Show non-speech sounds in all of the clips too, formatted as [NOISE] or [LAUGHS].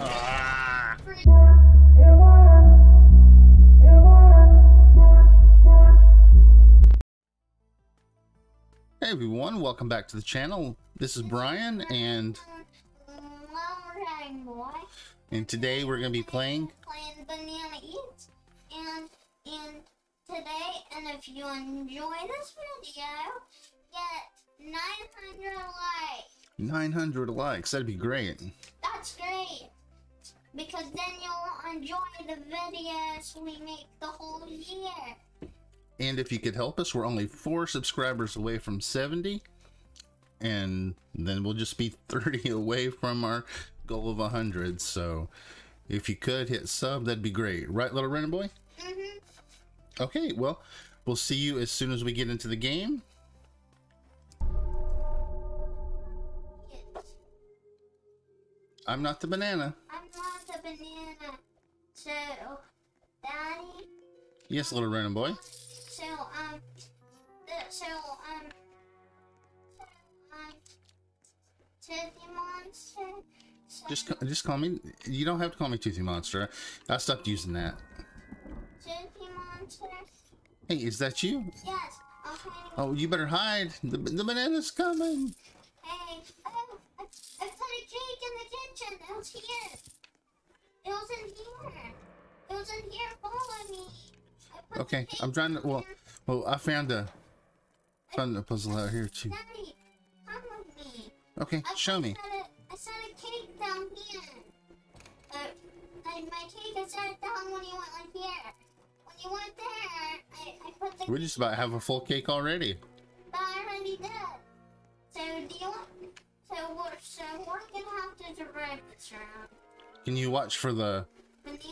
Ah. Hey everyone, welcome back to the channel. This is Brian and and today we're going to be playing playing Banana Eats and and today and if you enjoy this video get 900 likes 900 likes. That'd be great. that's great because then you'll enjoy the videos we make the whole year And if you could help us, we're only four subscribers away from 70. And then we'll just be 30 [LAUGHS] away from our goal of 100. So if you could hit sub, that'd be great. Right, little Renner boy? mm-hmm. Okay, well, we'll see you as soon as we get into the game. yes. I'm not the banana. The banana so daddy Yes, little Renner boy. So, um, the, so, um, so, um, Toothy Monster. So, Just, just call me. You don't have to call me Toothy Monster. I stopped using that. Toothy Monster. Hey, is that you? Yes, okay. Oh, you better hide. The, the banana's coming. Hey, oh, I, I put a cake in the kitchen. It was here. It was in here. It was in here. Follow me. I put the Okay, I'm trying to. Well, well, I found a found a puzzle out here too. Daddy, come with me. Okay, I show me. A, I set a cake down here. Uh, I, my cake I set it down when you went like here. When you went there, I, I put the We're just about to have a full cake already. but I already did. So do you want? So we're so we're gonna have to direct this round. Can you watch for the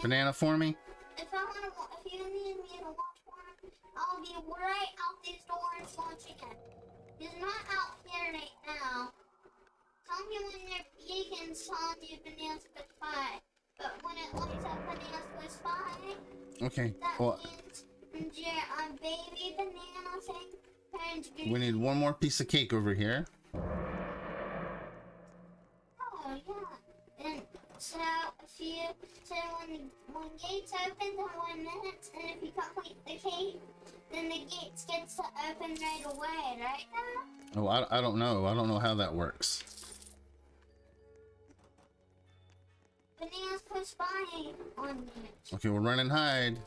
Banana, for me? if I wanna, if you need me to watch one, I'll be right out these doors. He's not out here right now. Tell me when your beacon tells you bananas push by. But when it lights up bananas push by, Okay. that Well, means baby banana thing. We need one more piece of cake over here. Oh yeah. And so if you so when gates open in one minute, and if you complete the cake, then the gates gets to open right away, right now? Oh, I, I don't know. I don't know how that works. Bananas push by on me. Okay, we're running hide.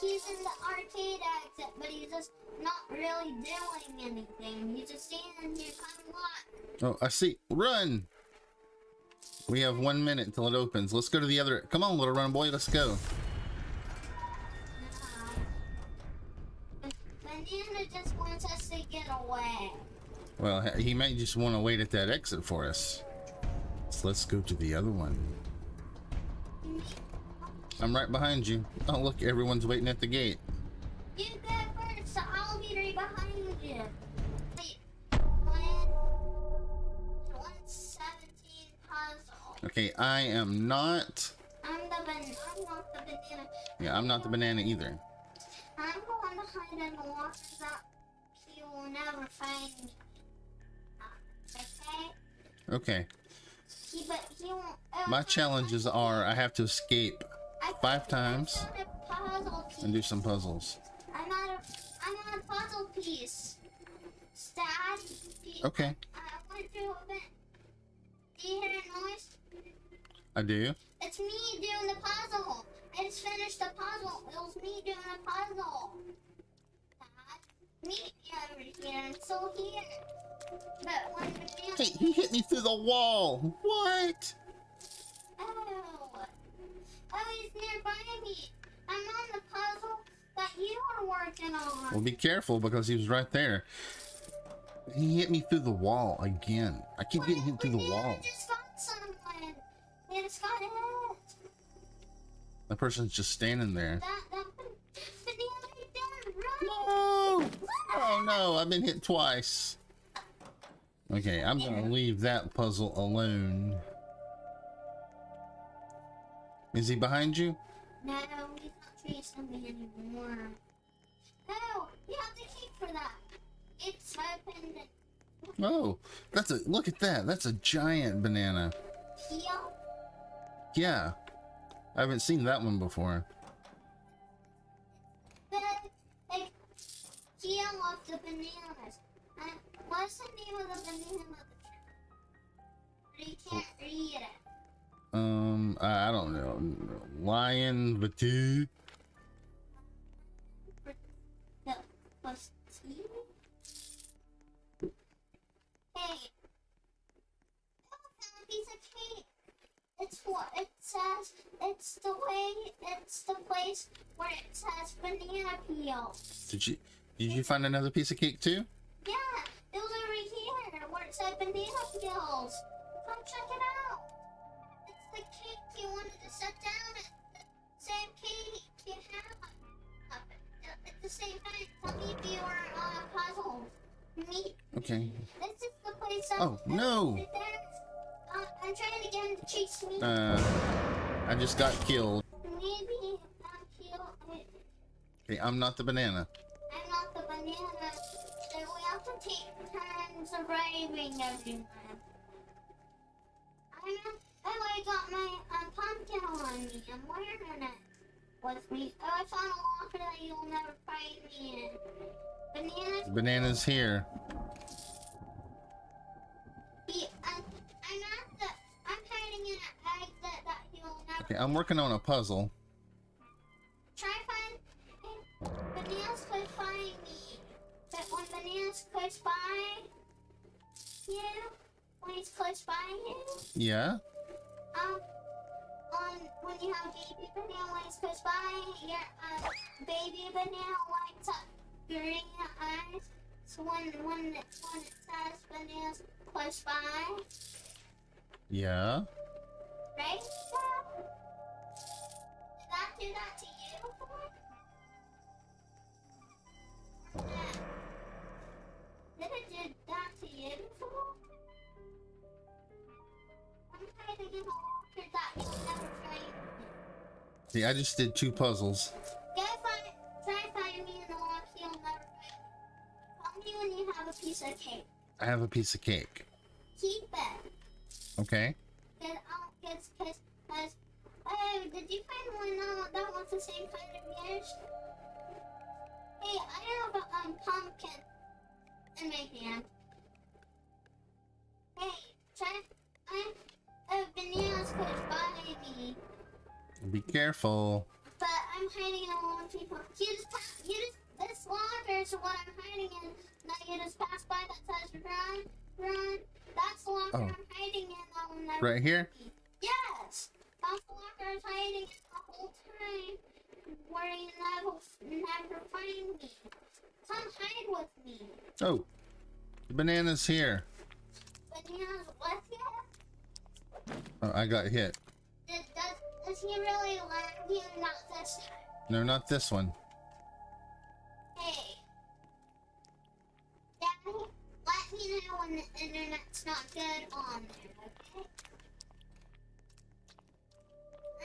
He's in the arcade exit, but he's just not really doing anything. He's just standing here, kind of what? Oh, I see. Run! We have one minute until it opens. Let's go to the other. Come on, little run boy. Let's go. Banana just wants us to get away. Well, he might just want to wait at that exit for us. So let's go to the other one. I'm right behind you. Oh, look, everyone's waiting at the gate. You go first, so I'll be right behind you. Wait, one, one seventeen puzzle. Okay, I am not. I'm the ban. I'm not the banana. Yeah, I'm not the banana either. I'm going to hide in the water that he will never find. Okay? Okay, He, but he won't. oh, my challenges are I have to escape five times found a puzzle piece. and do some puzzles. I'm on a, I'm on a puzzle piece. Piece. Okay, I went through a bit. Do you hear a noise? I do. It's me doing the puzzle. I just finished the puzzle. It was me doing the puzzle. Dad, meet me over here. I'm still here. But when the. Hey, he hit me through the wall. What? Oh. He's nearby me. I'm on the puzzle that you are working on. Well, be careful because he was right there. He hit me through the wall again. I keep getting hit through the wall. just got someone. They just got hit. The person's just standing there. That, that right there. Run. No! Oh no, I've been hit twice. Okay, I'm gonna leave that puzzle alone. Is he behind you? No, he's not chasing me anymore. No, you have to keep for that. It's open. Oh, that's a look at that. That's a giant banana. Peel. Yeah. I haven't seen that one before. The like peel of the bananas. Uh, what's the name of the banana tree? You can't. Um, I don't know. Lion, cake. It's what it says. It's the way. It's the place where it says banana peel. Did you did you find another piece of cake too? Yeah, it was over here where it said banana peels. Come check it out. The cake you wanted to set down at the same cake you have up at the same time. Tell me if you are on a puzzle. Me. Okay. This is the place. Oh, no. Uh, I'm trying to get him to chase me. Uh, I just got killed. Maybe I'm. Okay, I'm not the banana. I'm not the banana. So we have to take turns arriving everywhere. I'm not, oh, I got my um, pumpkin on me. I'm wearing it with me. Oh, I found a locker that you'll never find me in. Bananas. Banana's here. Um, I'm not the. I'm hiding in a bag that, that you'll never. Okay, I'm working on a puzzle. Try find. Bananas could find me. But when bananas close by you, when he's close by you, Yeah. You have baby banana when it's close by, your uh, baby banana lights up green eyes. So when when it, when it says bananas close by, Yeah. right? Did that do that to you? Or that- Did it do that to you before? I'm hiding in a locker that you'll never. See, I just did two puzzles. Go find, try find me in the locker you'll never find. Me when you have a piece of cake. I have a piece of cake. Keep it. Okay. Cause, um, cause, cause, cause, oh, did you find one uh, that wants the same kind of yours? Hey, I have a um, pumpkin in my hand. Hey, Be careful. but I'm hiding in a lot of people. You just, pass, you just, this locker is what I'm hiding in. Now you just pass by that says run, run. That's the locker Oh. I'm hiding in. That will never Right here? Yes! That's the locker I was hiding it the whole time. Where you never, never find me. Come hide with me. Oh. The banana's here. Bananas with you? Oh, I got hit. Did, does, does he really land you? Not this time. No, not this one. Hey. Daddy, let me know when the internet's not good on there, okay?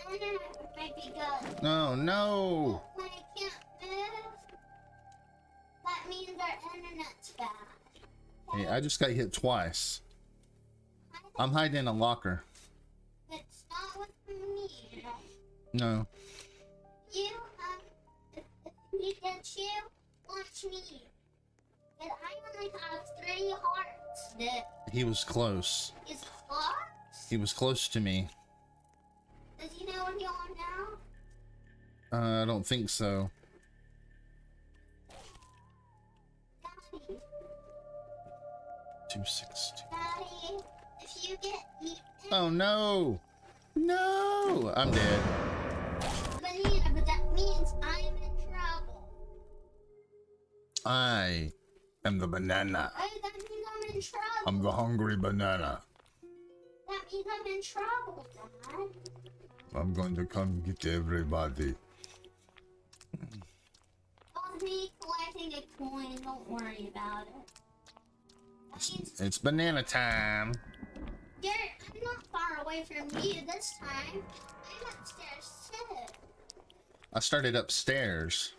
The internet might be good. No, no. When I can't move, that means our internet's bad. Hey, I just got hit twice. I'm hiding in a locker. It's not with me. No. You, um, if, if he you, watch me. And I only have three hearts. He was close. is hearts? He was close to me. Does he know where you are now? Uh, I don't think so. Daddy, 262. Daddy, if you get eaten, Oh no! No! I'm dead. Banana, but that means I'm in trouble. I am the banana. Oh, that means I'm in trouble. I'm the hungry banana. That means I'm in trouble, Dad. I'm going to come get everybody. Be collecting a coin. Don't worry about it. It's banana time. you're, I'm not far away from you this time. I'm upstairs too. I started upstairs.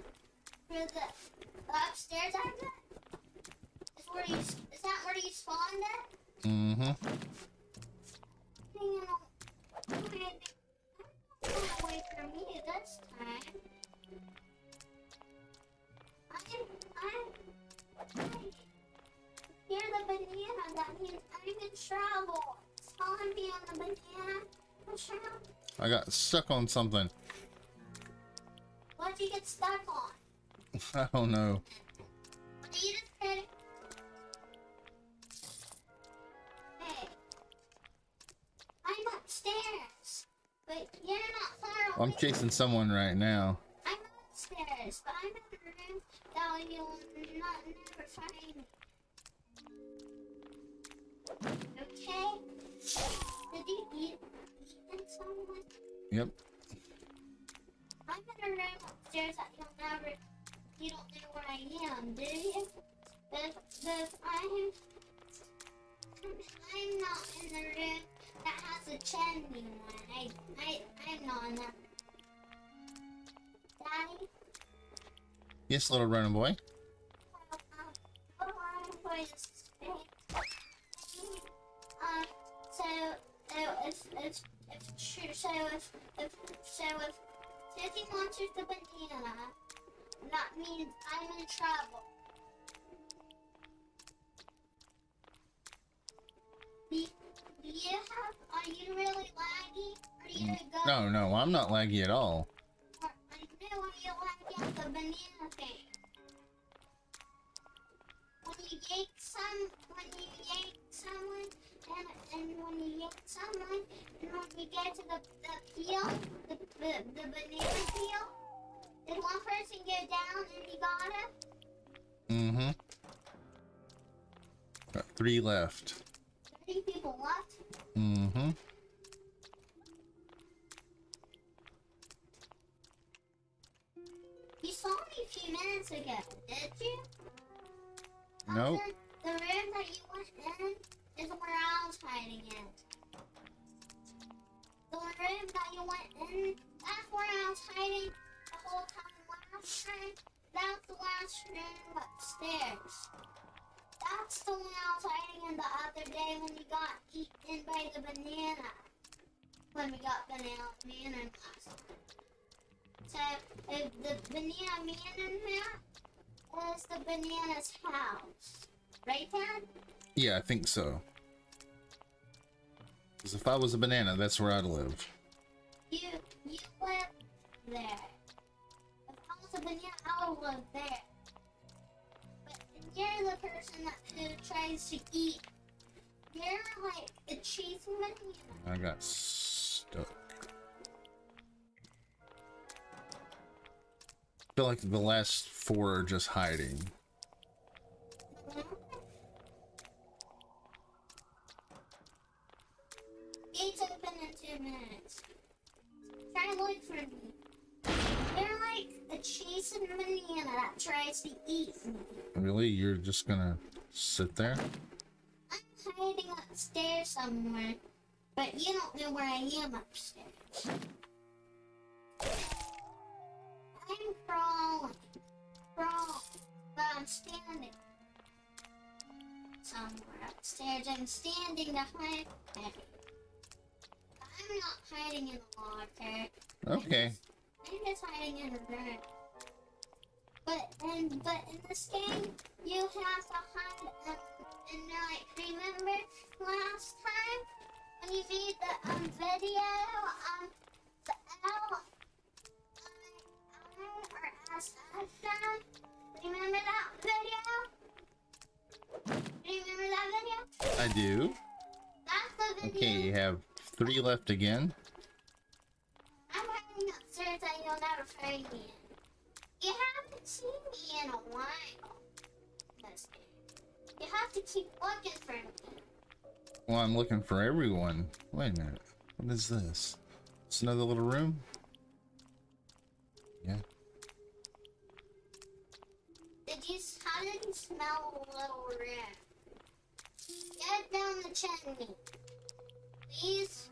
The, upstairs I is where you is that where you respawned it? Mm-hmm. Hang on. Okay, I'm away from you this time. I, I, I hear the banana. That means I'm in trouble. Saw him be on the banana. I'm sure. I got stuck on something. What'd you get stuck on? [LAUGHS] I don't know. You just said. Hey. I'm upstairs. But you're not far away. I'm chasing someone right now. I'm upstairs, but I'm in a room that you'll not never find me. Okay? Did you eat, eat someone? Yep. I'm in a room upstairs that you'll never, you don't know where I am, do you? But, but I'm, I'm not in the room that has a chimney one. I, I, I'm not in that. Daddy? Yes, little running boy. Um, so, so if, if, if, true, so if, if, so if Cookie monsters the banana, that means I'm in trouble. Do, do you have, are you really laggy? Are you mm, good? No, no, I'm not laggy at all. Or, I know are you laggy at the banana thing? when you yank some, when you yank someone, and, and when you yank someone, and when we get to the, the peel, the, the, the banana peel, did one person go down and he got it? Mm-hmm. Got three left. Three people left. Mm-hmm. You saw me a few minutes ago, did you? Nope. After The room that you went in is where I was hiding in. The room that you went in, that's where I was hiding the whole time last time. That's the last room upstairs. That's the one I was hiding in the other day when you got eaten by the banana. When we got banana man in last time. So, if the banana man in there is the banana's house. Right, Dad? Yeah, I think so. Because if I was a banana, that's where I'd live. You you live there. If I was a banana, I would live there. But you're the person that who tries to eat. You're like a cheese banana. I got stuck. I feel like the last four are just hiding. To eat me. Really? You're just gonna sit there? I'm hiding upstairs somewhere, but you don't know where I am upstairs. I'm crawling, crawling, but I'm standing somewhere upstairs. I'm standing behind it. I'm not hiding in a locker. Okay. I'm just hiding in the room. But and but in this game, you have to hide um, and like remember last time when you made the um video um the L I or S Remember that video? Remember that video? I do. That's the video. Okay, you have three left again. I'm hiding upstairs that you'll never find me. You haven't seen me in a while. You have to keep looking for me. Well, I'm looking for everyone. Wait a minute. What is this? It's another little room? Yeah. Did you, how did you smell a little red? Get down the chimney. Please.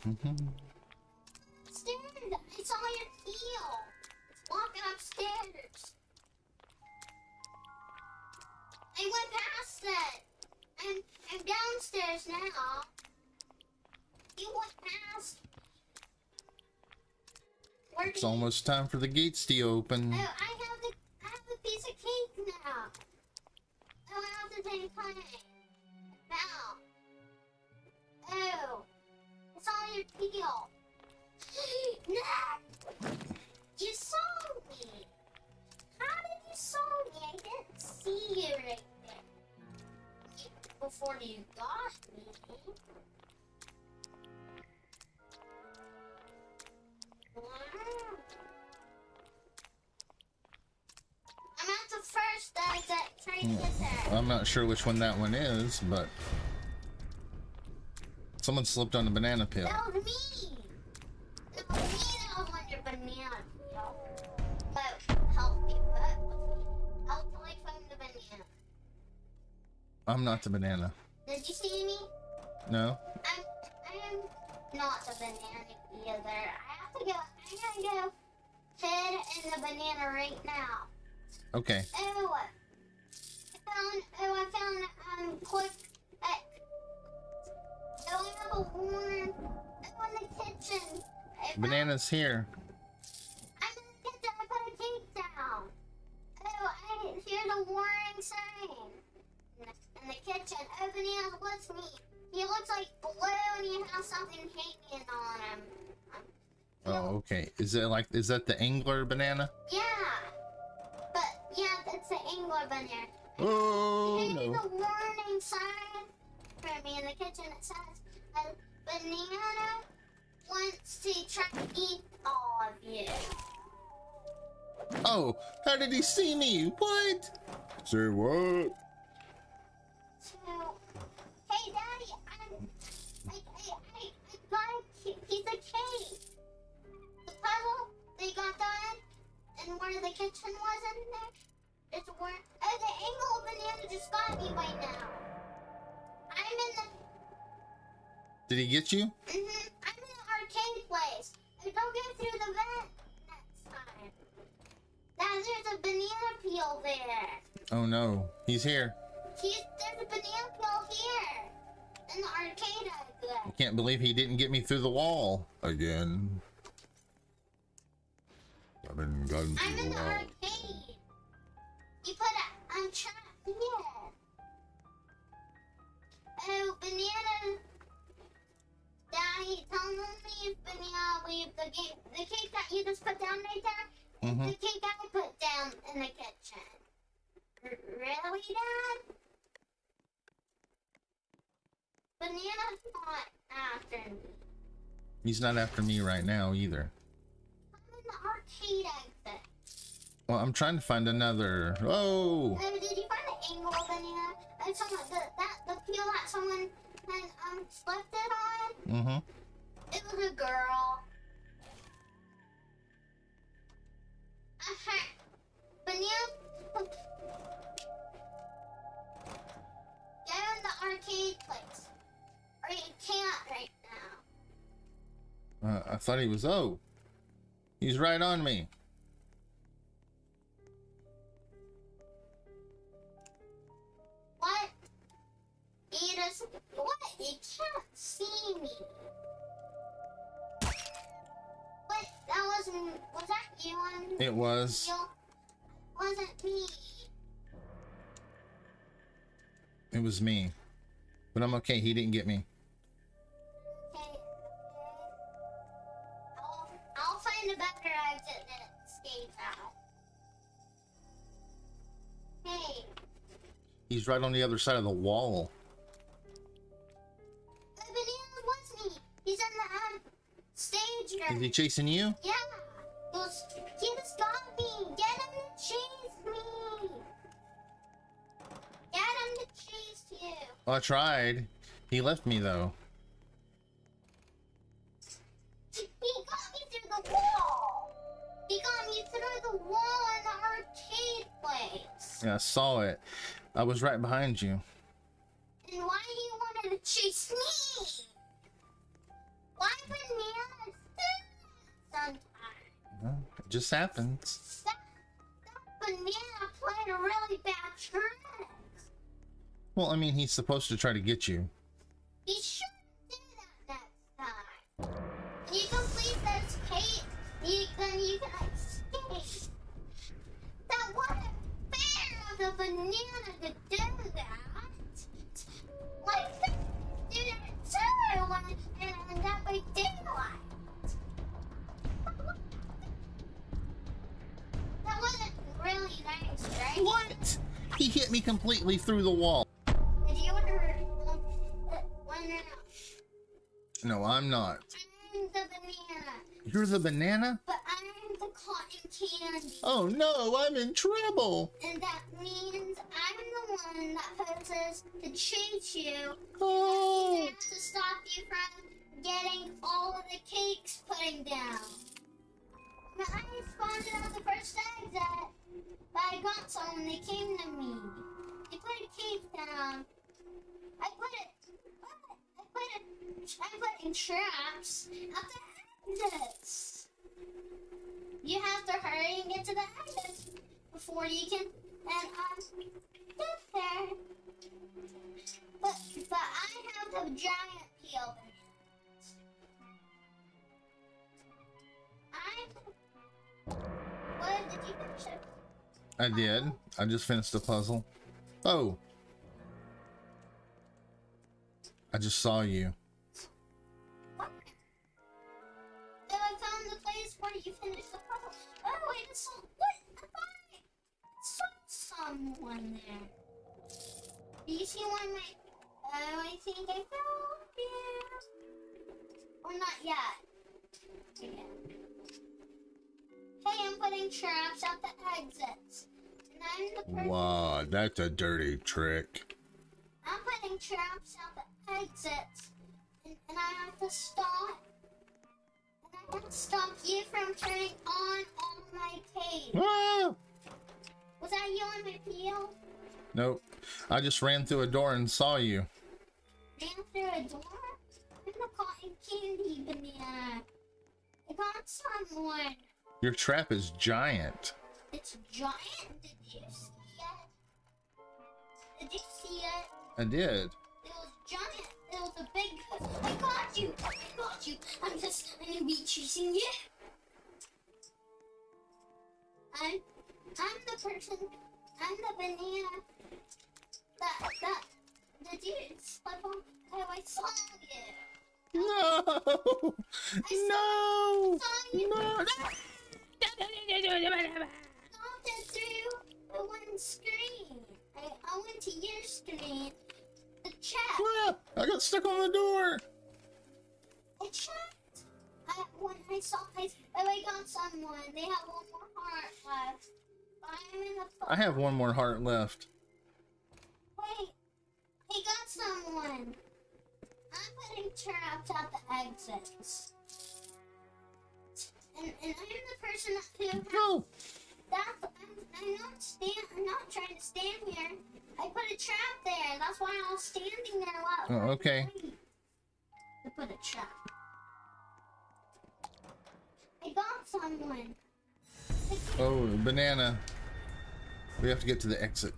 Stand. I saw your heel. walk upstairs. I went past it. I'm, I'm downstairs now. You went past. Where It's did you- almost time for the gates to open. Oh, sure which one that one is, but someone slipped on a banana peel. That was me. That was me that was on your banana peel. But help me, but me. Help away from the banana. I'm not the banana. Did you see me? No? I'm I am not the banana either. I have to go. I gotta go hid in the banana right now. Okay. I found. Oh, I found um quick. Uh, oh, a warm. Oh, in the kitchen. I found- Banana's here. I'm in the kitchen. I put a cake down. Oh, I here's a warning sign. In the, the kitchen. Oh, Bananas with me. He looks like blue and he has something hanging on him. Oh, okay. Is it like is that the angler banana? Yeah. But yeah, it's the angler banana. Oh no. a warning sign for me in the kitchen. It says a banana wants to try to eat all of you. Oh, how did he see me? What? Say what? So, hey, Daddy, I'm, I, I, I, I got a piece of cake. The puzzle they got done, and where the kitchen was in there, it's where. Oh, the angle banana just got me right now. I'm in the. Did he get you? hmm I'm in the arcade place. Don't go through the vent next time. Now there's a banana peel there. Oh no. He's here. He's, there's a banana peel here. In the arcade I can't believe he didn't get me through the wall. Again. I've been gotten I'm through in the the wall. Tell me if banana leave the game. The cake that you just put down right there. Mhm. The cake I put down in the kitchen. R- really, Dad? Banana's not after me. He's not after me right now either. I'm in the arcade exit. Well, I'm trying to find another. Oh, Oh, did you find the angle banana? Someone, the, that, the peel that someone had um, slipped it on? mm-hmm. It was a girl. Banana. Go in the arcade place. Or you can't right now. Uh, I thought he was. Oh, he's right on me. What? You just. What? You can't see me. That wasn't. Was that you on It was. you? Wasn't me. It was me. But I'm okay. He didn't get me. Okay. okay. I'll, I'll find a better exit that escapes out. Hey. He's right on the other side of the wall. Stage Is he chasing you? Yeah. He just got me. Get him to chase me. Get him to chase you. Well, I tried. He left me though. He got me through the wall. He got me through the wall in the arcade place. Yeah, I saw it. I was right behind you. And why he wanted to chase me? Do? Well, Just happens. Banana played a really bad trick. Well, I mean, he's supposed to try to get you. He should do that next time. You cake, you, can escape. That wasn't fair of the banana to do that. Like, did it too and, and that big daylight. He hit me completely through the wall. Did you order um, uh. No, I'm not. I'm the banana, You're the banana? but I'm the cotton candy. Oh no, I'm in trouble. And that means I'm the one that poses to chase you. Oh. And to stop you from getting all of the cakes putting down. Now, I responded on the first exit, but I got someone, they came to me. They put a cake down. I put it, I put it, I put in traps at the exits. You have to hurry and get to the exits before you can, and um, get there. But, but I have the giant peel. I. What did you finish it? I did. I just finished the puzzle. Oh. I just saw you. I found the place where you finished the puzzle. Oh I what? I saw someone there. Do you see one? Oh, I think I found you. Or not yet. Yeah. Hey, I'm putting traps at the exits. And I'm the person. Wow, that's a dirty trick. I'm putting traps at the exits. And, and I have to stop. And I have to stop you from turning on all my tape. Ah! Was that you on my peel? Nope. I just ran through a door and saw you. Ran through a door? I'm the cotton candy banana. I got someone. Your trap is giant. It's giant. Did you see it? Did you see it? I did. It was giant. It was a big. I got you. I got you. I'm just. I'm gonna be chasing you. I'm. I'm the person. I'm the banana. That. That. Did you slip on? Oh, I saw you. No! No! Saw you. No! Stopped it through one screen. I, I went to your screen. The chat. Ah, I got stuck on the door. I checked. I, when I saw, I, I got someone. They have one more heart left. I'm in the. I have one more heart left. Wait. He got someone. I'm putting traps at the exits. And, and I'm the person who. No! That's, I'm, I'm not stand. I'm not trying to stand here. I put a trap there. That's why I was standing there. While Oh, okay. I put a trap. I got someone. Oh, banana. We have to get to the exit.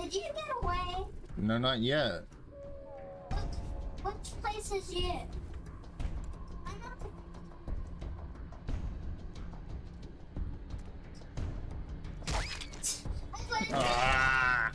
Did you get away? No, not yet. What, which place is you? Ah.